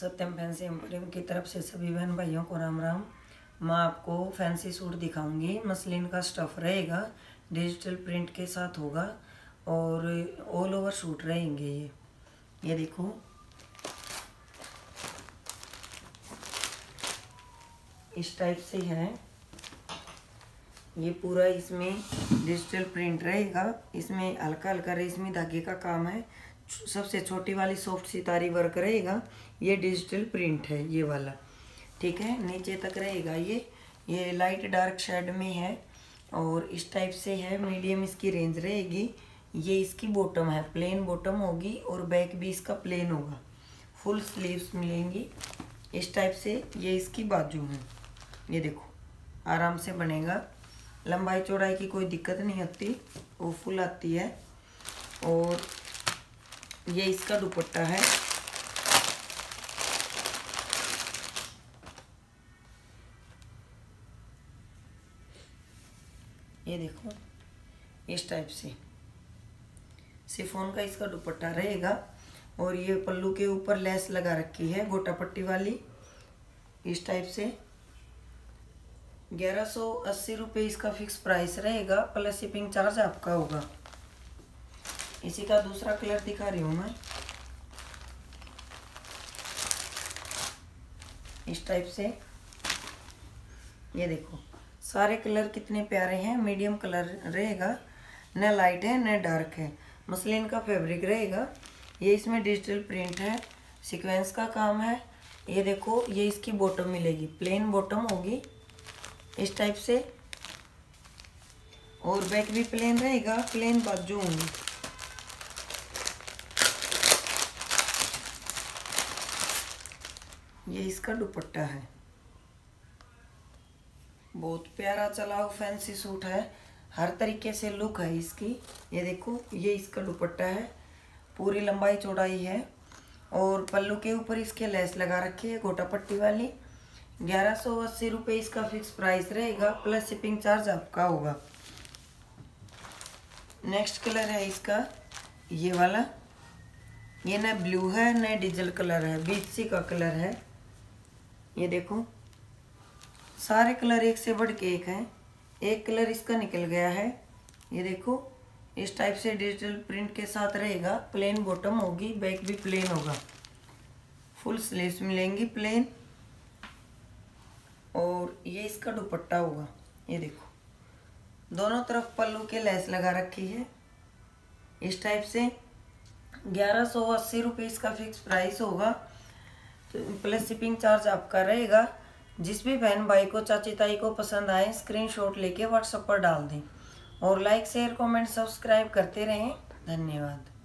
सत्यम fancy emporium की तरफ़ से सभी बहन भाइयों को राम राम। मैं आपको फैंसी सूट दिखाऊँगी। मसलिन का स्टफ़ रहेगा डिजिटल प्रिंट के साथ होगा और ऑल ओवर सूट रहेंगे ये। ये देखो। इस टाइप से है। ये पूरा इसमें डिजिटल प्रिंट रहेगा। इसमें हल्का हल्का रेशमी धागे का काम है। सबसे छोटी वाली सॉफ्ट सितारी वर्क रहेगा। ये डिजिटल प्रिंट है, ये वाला। ठीक है? नीचे तक रहेगा ये। ये लाइट डार्क शेड में है और इस टाइप से है। मीडियम इसकी रेंज रहेगी। ये इसकी बॉटम है। प्लेन बॉटम होगी और बैक भी इसका प्लेन होगा। फुल स्लीव्स मिलेंगी। इस टाइप से ये इसकी बाजू है। ये देखो, आराम से बनेगा। लंबाई चौड़ाई की कोई दिक्कत नहीं होती। वो फुल आती है। और ये इसका दुपट्टा है। ये देखो, इस टाइप से। सिफोन का इसका दुपट्टा रहेगा और ये पल्लू के ऊपर लेस लगा रखी है, गोटा पट्टी वाली। इस टाइप से। ग्यारह सौ अस्सी रुपये इसका फिक्स प्राइस रहेगा प्लस शिपिंग चार्ज आपका होगा। इसी का दूसरा कलर दिखा रही हूँ मैं। इस टाइप से। ये देखो, सारे कलर कितने प्यारे हैं मीडियम कलर रहेगा, न लाइट है, न डार्क है। मसलिन का फैब्रिक रहेगा। ये इसमें डिजिटल प्रिंट है सीक्वेंस का काम है। ये देखो, ये इसकी बॉटम मिलेगी प्लेन बॉटम होगी। इस टाइप से। और बैक भी प्लेन रहेगा प्लेन बाजू होंगी। ये इसका दुपट्टा है। बहुत प्यारा चलाओ फैंसी सूट है। हर तरीके से लुक है इसकी। ये देखो, ये इसका दुपट्टा है। पूरी लंबाई चौड़ाई है। और पल्लू के ऊपर इसके लेस लगा रखी है गोटा पट्टी वाली। ग्यारह सौ अस्सी रुपये इसका फिक्स प्राइस रहेगा प्लस शिपिंग चार्ज आपका होगा। नेक्स्ट कलर है इसका, ये वाला। ये न ब्लू है, न डीजल कलर है बीच सी का कलर है। ये देखो। सारे कलर एक से बढ़ के एक हैं। एक कलर इसका निकल गया है। ये देखो, इस टाइप से डिजिटल प्रिंट के साथ रहेगा। प्लेन बॉटम होगी, बैक भी प्लेन होगा। फुल स्लीव्स मिलेंगी प्लेन। और ये इसका दुपट्टा होगा। ये देखो। दोनों तरफ़ पल्लू के लेस लगा रखी है। इस टाइप से ग्यारह सौ अस्सी रुपये इसका फिक्स प्राइस होगा। प्लस शिपिंग चार्ज आपका रहेगा। जिस भी बहन भाई को, चाची ताई को पसंद आए स्क्रीनशॉट लेके व्हाट्सएप पर डाल दें। और लाइक शेयर कमेंट सब्सक्राइब करते रहें। धन्यवाद।